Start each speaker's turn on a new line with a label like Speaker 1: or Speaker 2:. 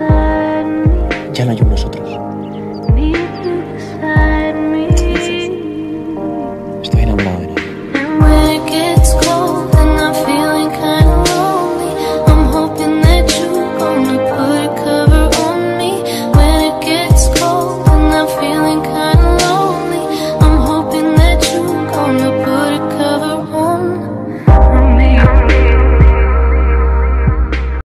Speaker 1: Ya